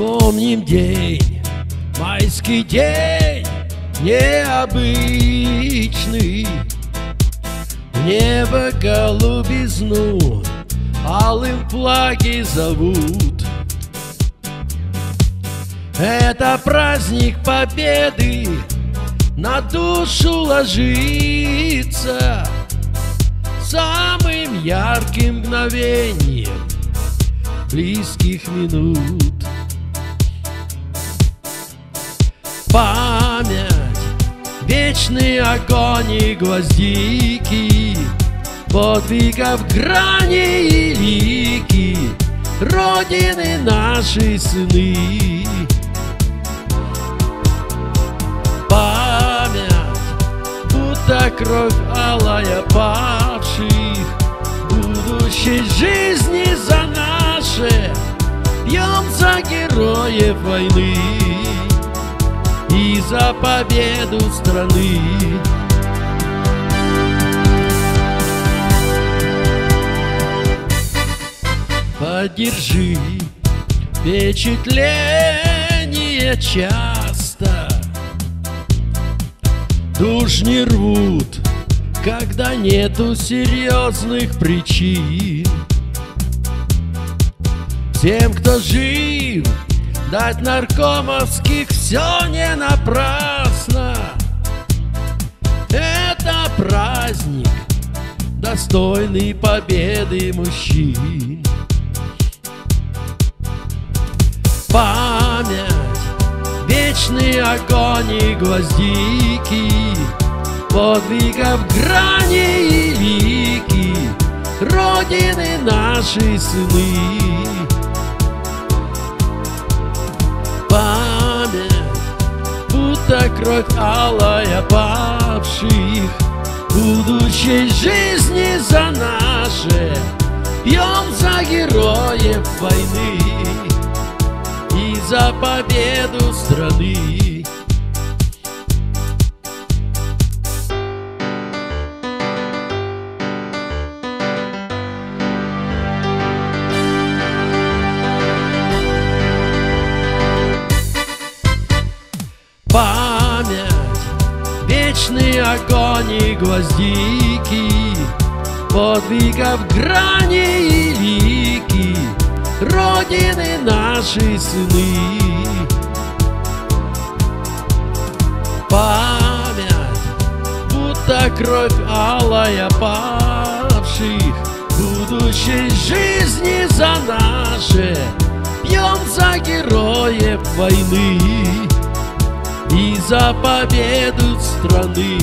Помним день, майский день необычный. Небо голубизну алым флаги зовут. Это праздник победы на душу ложится Самым ярким мгновением близких минут Память, вечный огонь и гвоздики Подвигов грани и лики Родины нашей сыны. Память, будто кровь алая павших Будущей жизни за наше Пьем за героев войны За победу страны. Поддержи впечатление часто. Душ не рвут, когда нету серьезных причин. Тем, кто жив, дать наркомовских все не напрасно. Это праздник, достойный победы мужчин. Память, вечный огонь и гвоздики Подвигов грани и лики Родины нашей сыны будто кровь алая павших. Будущей жизни за наше. Пьем за героев войны. И за победу страны. Вечный огонь и гвоздики, Подвигов грани и лики, Родины нашей сыны. Память, будто кровь алая павших Будущей жизни за наше Пьем за героев войны И за победу страны